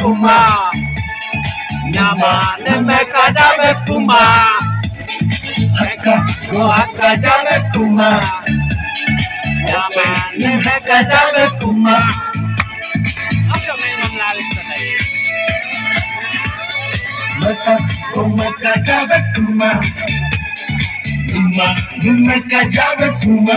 kuma Nyama nemeka jabe kuma Meka gohaka jabe kuma Nyama nemeka jabe kuma Apa memang lalit tadi? Meka gomeka jabe kuma Uma nemeka jabe kuma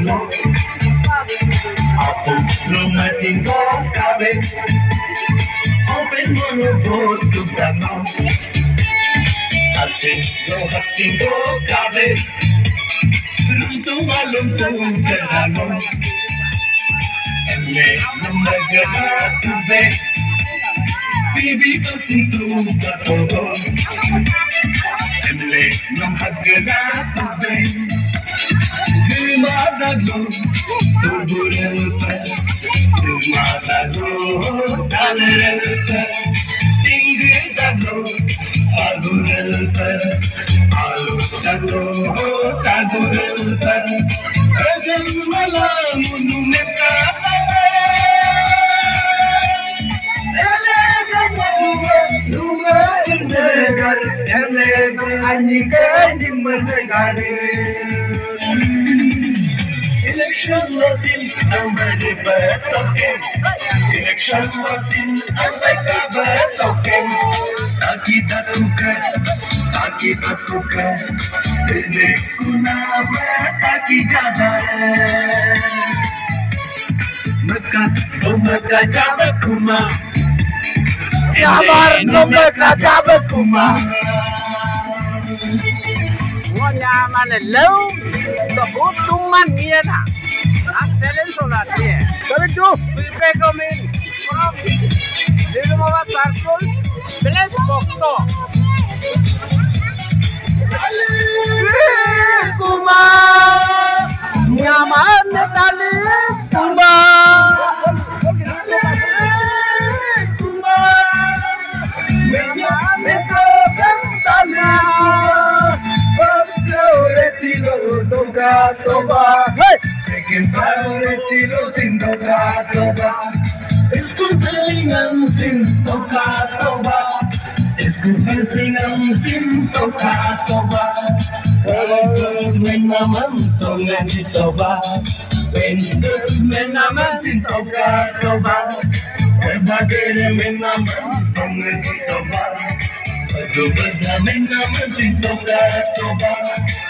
algo. Automático cabe. Open mono tutano. Así lo hatico cabe. Luntum baluntum canalo. Me nombre gratuve. Vivido sin tu todo. Emle, no hat gratuve. Tinggal kabe Luntung maluntung kenano Emme namagana tube Bibi pasitu katogo Emme namagana tube Limadalo Tuburelta Limadalo Dalerelta Tingredalo Adurelta Aludalo Tadurelta Ajam Malamu Numeka Election was in somebody but talking. Election was in America but talking. Taki tatuka, taki tatuka. Tene kuna taki jada. Maka, oh maka jaba kuma. Yabar no maka jaba kuma. có nhà mà này lâu tôi bố tung man nhiên à anh sẽ lên số là gì tôi biết chú. Tôi phải có mình. Bokto gato va. Se quedaron vestidos sin tocato va. Escupelinam sin tocato va. Escupelinam sin tocato va. Menamam tolenito va. Ventus menamam sin tocato va. Evagere menamam tolenito va. Evagere menamam sin tocato va.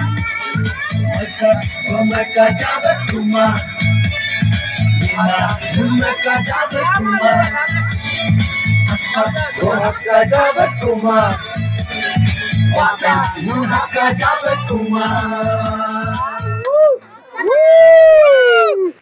ina, no meka, jabe kuma, aka, ohaka, jabe kuma, aka, no meka, jabe kuma. Woo!